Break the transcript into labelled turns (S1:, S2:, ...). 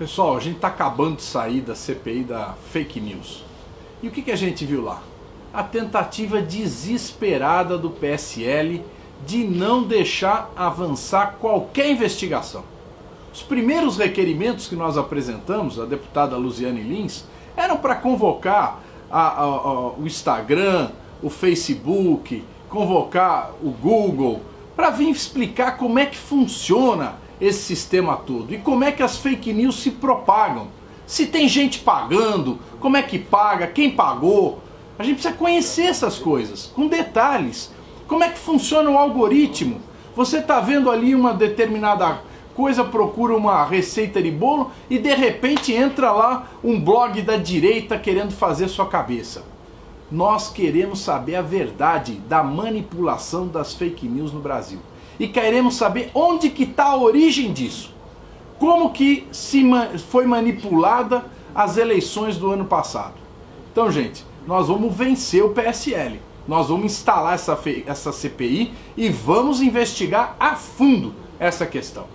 S1: Pessoal, a gente está acabando de sair da CPI da fake news. E o que, que a gente viu lá? A tentativa desesperada do PSL de não deixar avançar qualquer investigação. Os primeiros requerimentos que nós apresentamos, a deputada Luziane Lins, eram para convocar a, a, a, o Instagram, o Facebook, convocar o Google, para vir explicar como é que funciona esse sistema todo e como é que as fake news se propagam. Se tem gente pagando, como é que paga, quem pagou. A gente precisa conhecer essas coisas com detalhes. Como é que funciona o algoritmo? Você está vendo ali uma determinada coisa, procura uma receita de bolo e de repente entra lá um blog da direita querendo fazer sua cabeça. Nós queremos saber a verdade da manipulação das fake news no Brasil e queremos saber onde que está a origem disso. Como que se foi manipulada as eleições do ano passado. Então, gente, nós vamos vencer o PSL. Nós vamos instalar essa, essa CPI e vamos investigar a fundo essa questão.